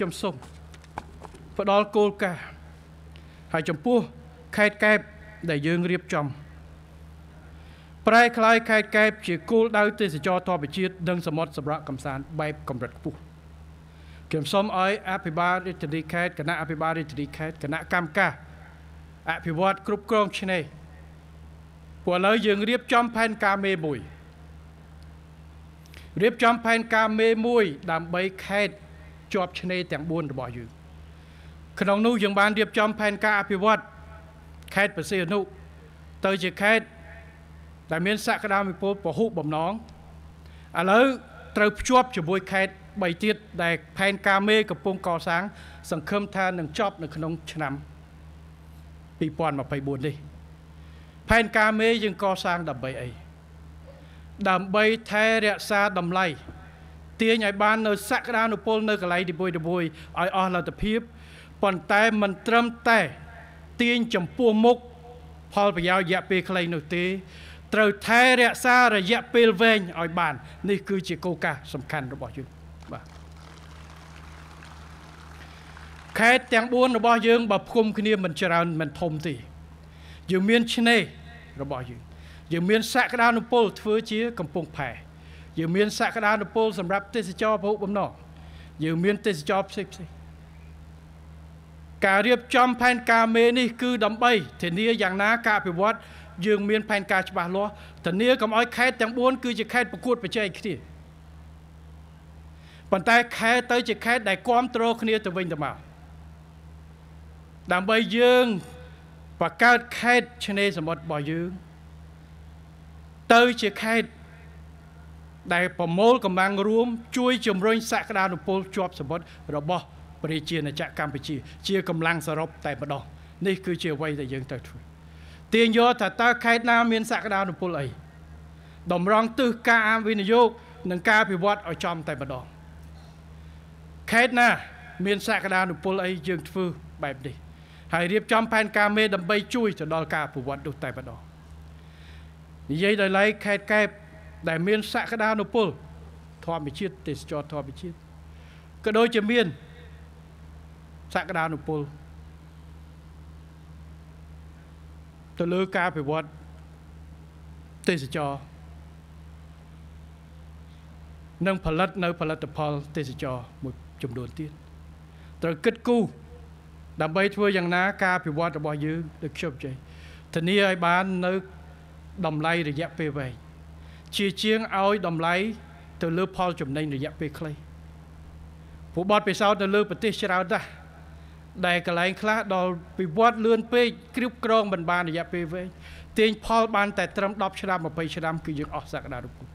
ខ្ញុំសូមផ្ដល់គោលការណ៍ហើយចំពោះខេត្តកែបដែលយើងរៀបចំប្រែក្លាយខេត្តកែបជាគោលដៅទេសចរធម្មជាតិនិងសមុទ្រសម្រាប់កំសាន្តបែបកម្រិតខ្ពស់ខ្ញុំសូមឲ្យអភិបាលរាជធានីខេត្តគណៈអភិបាលរាជធានីខេត្តគណៈកម្មការអភិវឌ្ឍគ្រប់គ្រងឆ្នេរពួកឥឡូវយើងរៀបចំផែនការមេ1រៀបចំផែនការមេ1ដើម្បីខេត្ត ជាប់ឆ្នេរទាំង4របស់យើងក្នុងនោះយើងបានរៀបចំផែនការអភិវឌ្ឍខេត្តបរសៀអនុទៅជាខេត្តដែលមានសក្តានុពលពហុបំណងឥឡូវត្រូវភ្ជាប់ជាមួយខេត្ត3ទៀតដែលផែនការមេកំពុងកសាង សង្ឃឹមថានឹងចប់នៅក្នុងឆ្នាំ2024នេះផែនការមេយើងកសាងដើម្បីអីដើម្បីថែរក្សាតម្លៃ ទាញឲ្យបាននៅសក្តានុពលនៅកន្លែងទី1ទី1ឲ្យអស់លទ្ធភាពប៉ុន្តែមិនត្រឹមតែទាញចំពោះមុខផលប្រយោជន៍រយៈពេលខ្លីនោះទេ ត្រូវថែរក្សារយៈពេលវែងឲ្យបាន នេះគឺជាគោលការណ៍សំខាន់របស់យើងបាទខេត្តទាំង4របស់យើងបើផ្គុំគ្នាមិនច្រើនមិនធំទេយើងមានឆ្នេររបស់យើងយើងមានសក្តានុពលធ្វើជាកំពង់ផែ យើងមានសក្តានុពលសម្រាប់ទេសចរពហុបំណងយើងមានទេសចរផ្សេងផ្សេងការរៀបចំផែនការមេនេះគឺដើម្បីធានាយ៉ាងណាការអភិវឌ្ឍយើងមានផែនការច្បាស់លាស់ធានាកុំឲ្យខេត្តទាំង4គឺជាខេត្តប្រកួតប្រជែងគ្នាប៉ុន្តែខេត្តទៅជាខេត្តដែលគ្រប់គ្រងគ្នាទៅវិញទៅមកដើម្បីយើងបង្កើតខេត្តឆ្នេរសមុទ្ររបស់យើង ទៅជាខេត្ត ដែលប្រមូលកម្លាំងរួម ជួយជំរុញសក្តានុពលជាប់សមុទ្ររបស់ប្រជាណាចក្រកម្ពុជា ជាកម្លាំងសរុបតែម្ដងនេះគឺជាអ្វីដែលយើងត្រូវធ្វើទាញយកថាតើខេត្តណាមានសក្តានុពលអីតម្រង់ទិសការវិនិយោគនិងការពិវត្តឲ្យចំតែម្ដងខេត្តណា មានសក្តានុពលអីយើងធ្វើបែបនេះហើយរៀបចំផែនការមេដើម្បីជួយទៅដល់ការប្រវត្តិនោះតែម្ដងនិយាយដោយឡែកខេត្តកែប ដែលមានសក្តានុពលធម្មជាតិទេសចរធម្មជាតិក៏ដូចជាមានសក្តានុពលទៅលើការពិវត្តទេសចរនិងផលិតនៅផលិតផលទេសចរមួយចំនួនទៀតត្រូវគិតគូរដើម្បីធ្វើយ៉ាងណាការពិវត្តរបស់យើងដូចខ្ញុំចេះធានាឲ្យបាននៅតម្លៃរយៈពេលវែង ជាជាងឲ្យតម្លៃទៅលើផលចំណេញរយៈពេលខ្លីព្រោះបទពិសោធន៍នៅលើប្រទេសច្រើនណាស់ដែលកន្លែងខ្លះដល់ពិវត្តលឿនពេកគ្រៀបក្រងមិនបានរយៈពេលវែងទាញផលបានតែត្រឹម10ឆ្នាំ20ឆ្នាំគឺយើងអស់សក្តានុពល